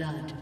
Blood.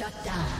Shut down.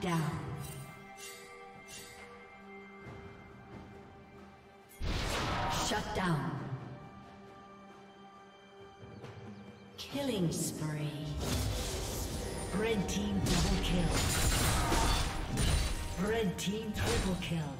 Down. Shut down. Killing spree. Red team double kill. Red team triple kill.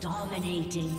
Dominating.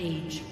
Rampage.